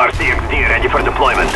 RCXD ready for deployment.